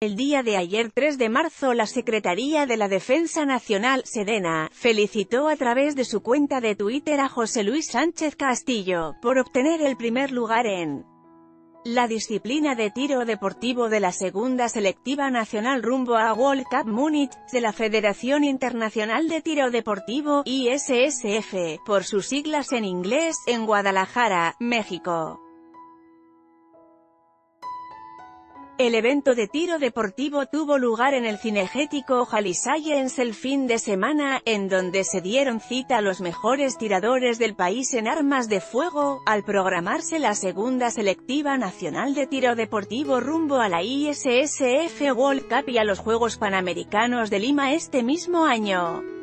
El día de ayer 3 de marzo la Secretaría de la Defensa Nacional, Sedena, felicitó a través de su cuenta de Twitter a José Luis Sánchez Castillo, por obtener el primer lugar en la disciplina de tiro deportivo de la segunda selectiva nacional rumbo a World Cup Múnich, de la Federación Internacional de Tiro Deportivo, ISSF, por sus siglas en inglés, en Guadalajara, México. El evento de tiro deportivo tuvo lugar en el cinegético Jalisciense el fin de semana, en donde se dieron cita a los mejores tiradores del país en armas de fuego, al programarse la segunda selectiva nacional de tiro deportivo rumbo a la ISSF World Cup y a los Juegos Panamericanos de Lima este mismo año.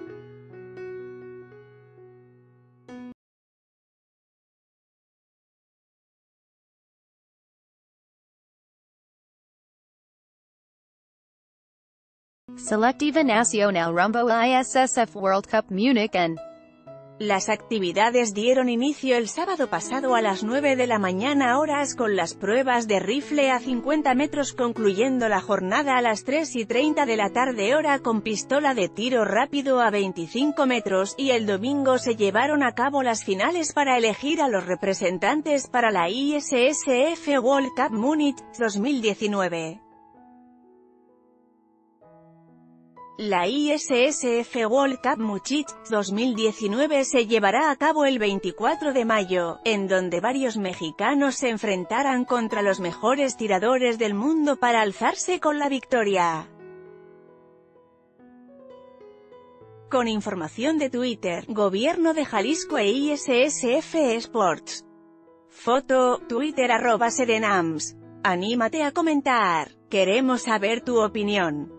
Selectiva Nacional rumbo ISSF World Cup Munich Las actividades dieron inicio el sábado pasado a las 9 de la mañana horas con las pruebas de rifle a 50 metros concluyendo la jornada a las 3 y 30 de la tarde hora con pistola de tiro rápido a 25 metros, y el domingo se llevaron a cabo las finales para elegir a los representantes para la ISSF World Cup Munich 2019. La ISSF World Cup Múnich 2019 se llevará a cabo el 24 de mayo, en donde varios mexicanos se enfrentarán contra los mejores tiradores del mundo para alzarse con la victoria. Con información de Twitter, Gobierno de Jalisco e ISSF Sports. Foto, Twitter arroba Sedenams. Anímate a comentar. Queremos saber tu opinión.